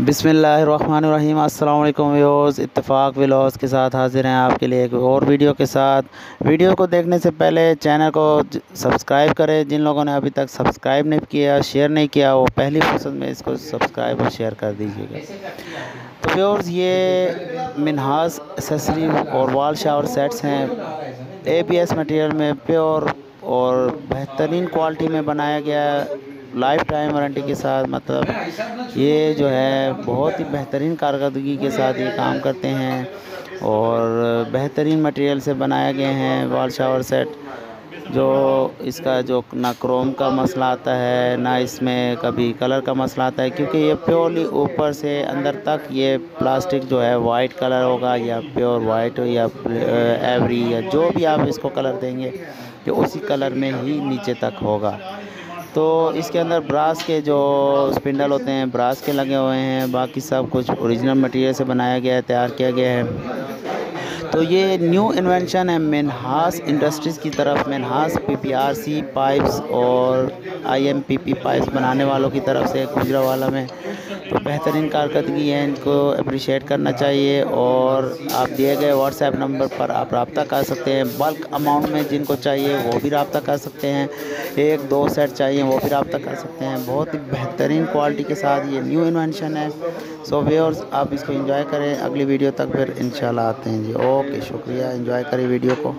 बिसमीम अल्लाम व्यूज़ इत्तेफाक व्लॉग्स के साथ हाजिर हैं आपके लिए एक और वीडियो के साथ। वीडियो को देखने से पहले चैनल को सब्सक्राइब करें। जिन लोगों ने अभी तक सब्सक्राइब नहीं किया, शेयर नहीं किया, वो पहली फुर्सत में इसको सब्सक्राइब और शेयर कर दीजिएगा। तो व्यूर्स ये मिनहास एसेसरी और वाल शावर सेट्स हैं। ए मटीरियल में प्योर और बेहतरीन क्वालिटी में बनाया गया लाइफ टाइम वारंटी के साथ मतलब ये जो है बहुत ही बेहतरीन कारकर्दगी के साथ ये काम करते हैं और बेहतरीन मटेरियल से बनाए गए हैं वॉल शावर सेट जो इसका जो ना क्रोम का मसला आता है, ना इसमें कभी कलर का मसला आता है, क्योंकि ये प्योरली ऊपर से अंदर तक ये प्लास्टिक जो है वाइट कलर होगा या प्योर वाइट हो या एवरी या जो भी आप इसको कलर देंगे, ये उसी कलर में ही नीचे तक होगा। तो इसके अंदर ब्रास के जो स्पिंडल होते हैं, ब्रास के लगे हुए हैं, बाकी सब कुछ ओरिजिनल मटेरियल से बनाया गया है, तैयार किया गया है। तो ये न्यू इन्वेंशन है मेनहास इंडस्ट्रीज़ की तरफ़, मेनहास पीपीआरसी पाइप्स और आईएमपीपी पाइप्स बनाने वालों की तरफ़ से गुजरावाला में। तो बेहतरीन कारकर्दगी है, इनको अप्रिशिएट करना चाहिए और आप दिए गए व्हाट्सएप नंबर पर आप रबता कर सकते हैं। बल्क अमाउंट में जिनको चाहिए वो भी रबता कर सकते हैं। एक, दो सेट चाहिए वो भी रबता कर सकते हैं। बहुत ही बेहतरीन क्वालिटी के साथ ये न्यू इन्वेंशन है। सो व्यूअर्स आप इसको इंजॉय करें। अगली वीडियो तक फिर इंशाल्लाह आते हैं जी। ओके शुक्रिया एंजॉय करें वीडियो को।